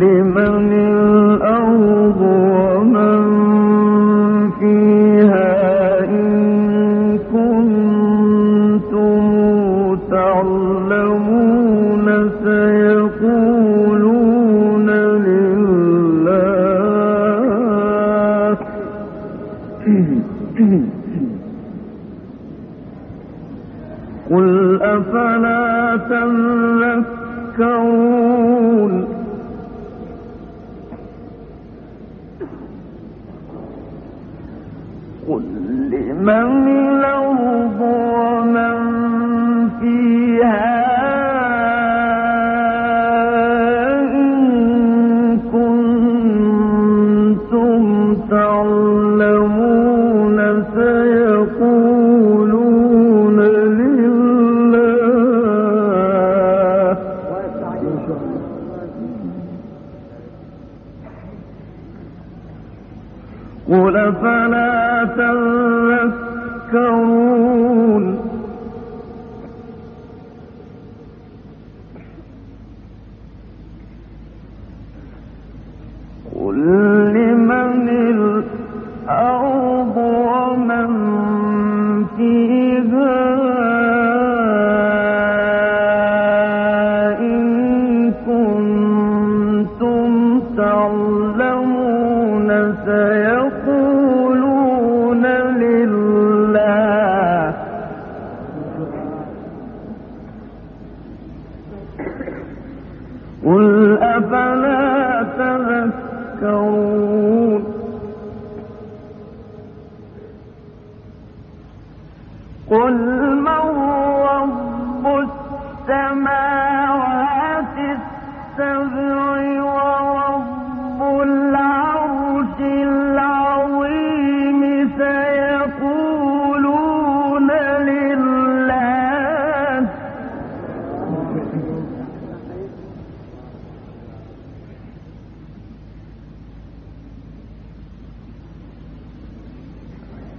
لمن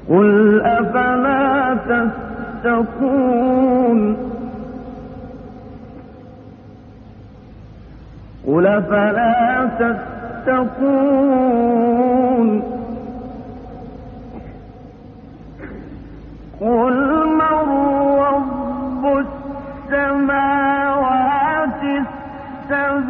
قل أفلا تتقون قل أفلا تتقون قل من رب السماوات السبع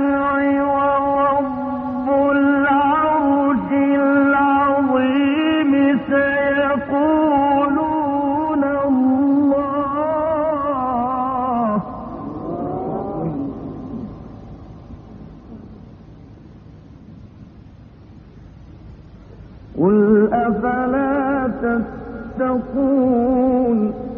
تتقون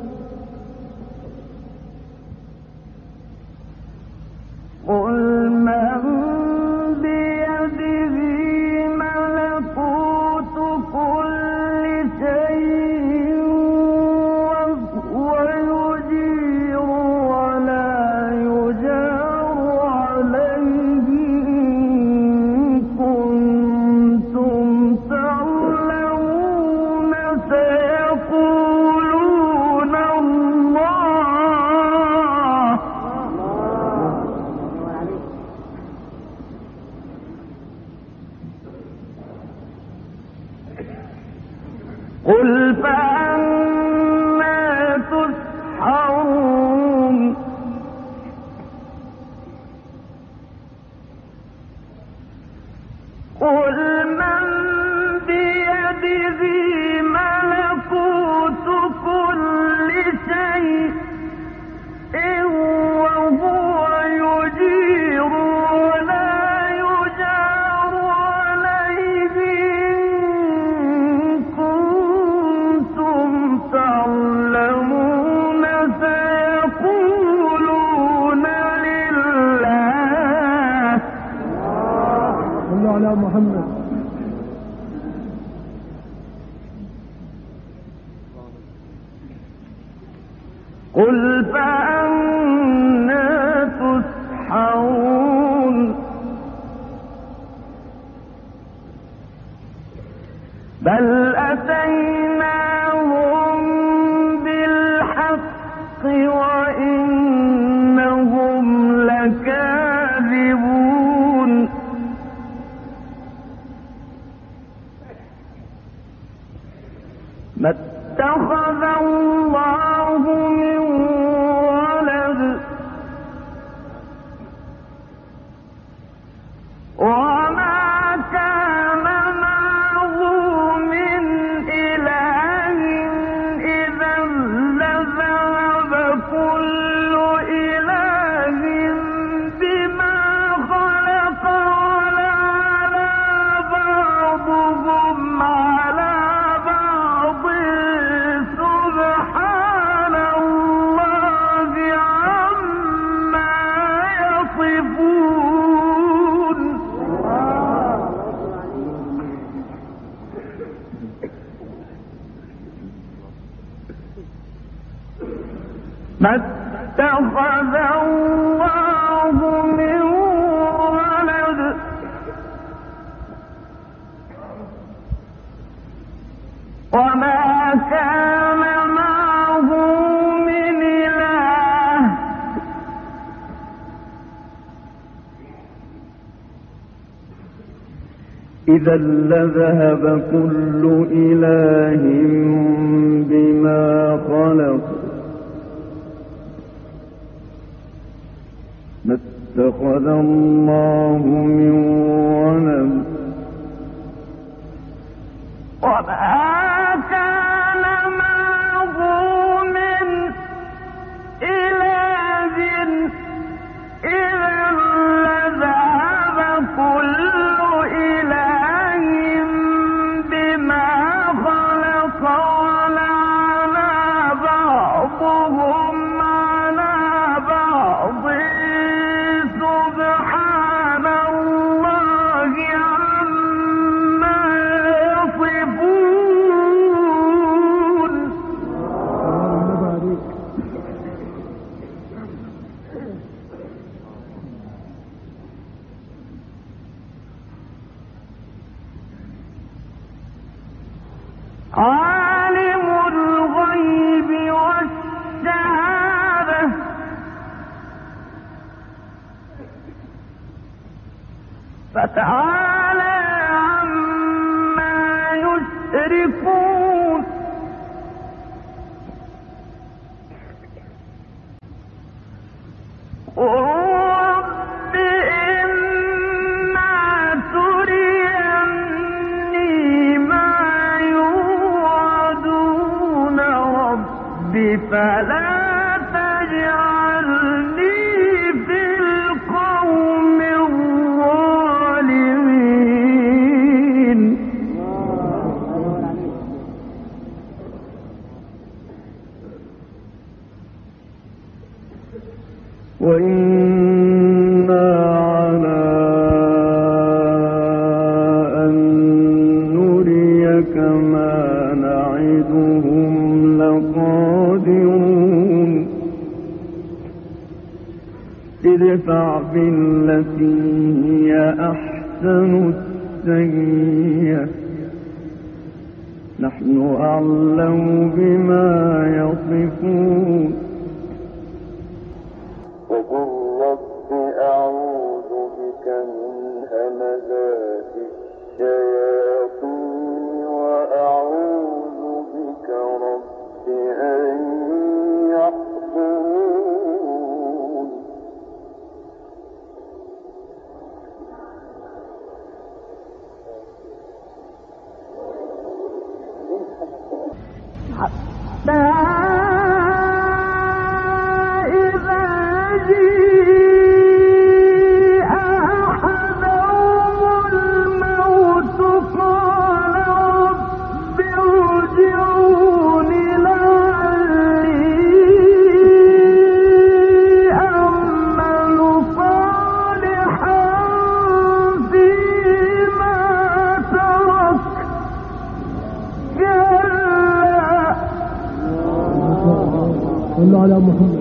إذا لذهب كل إله بما خلق. ما اتخذ الله من ولد. وما णगतिश्चय صلوا على محمد.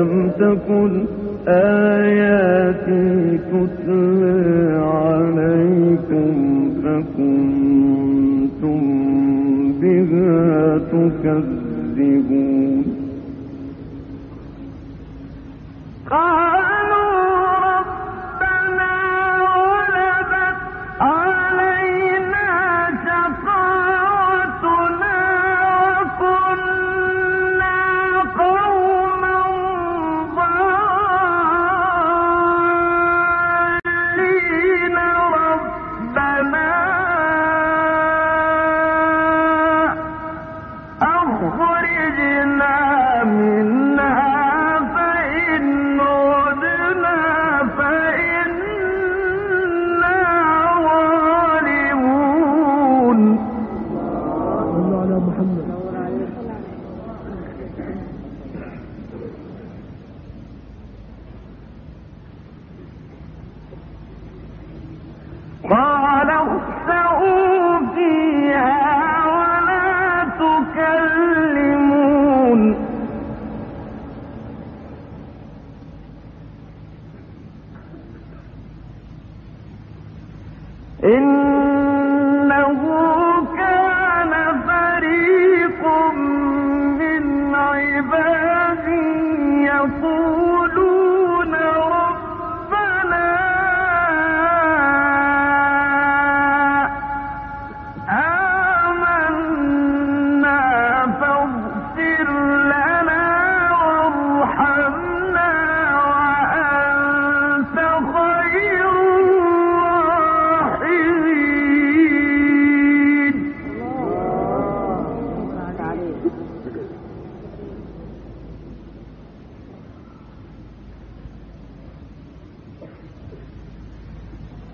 لم تكن آياتي تتلى عليكم فكنتم بها تكذبون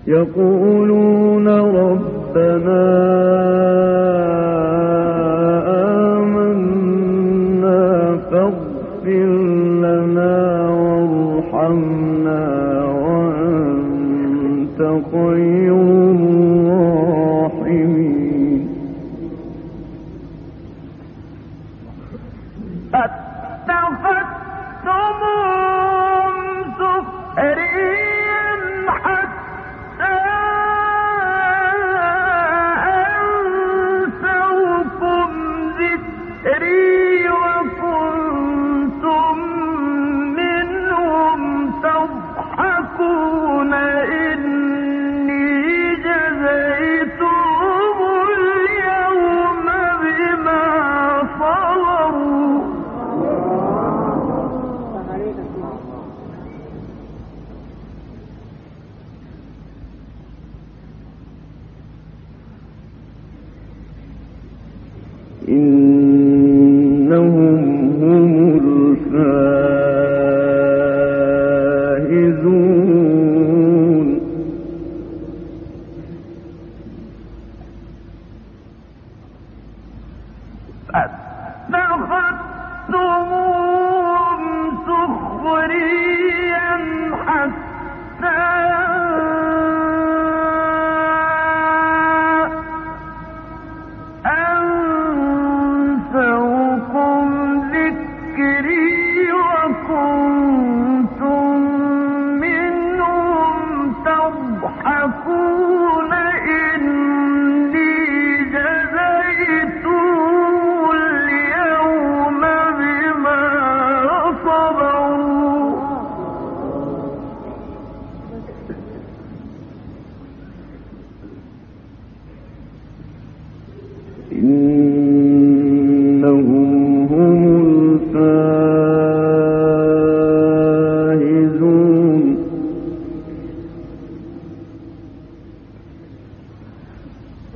يقولون ربنا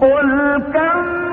قل كم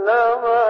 به فإنما حسابه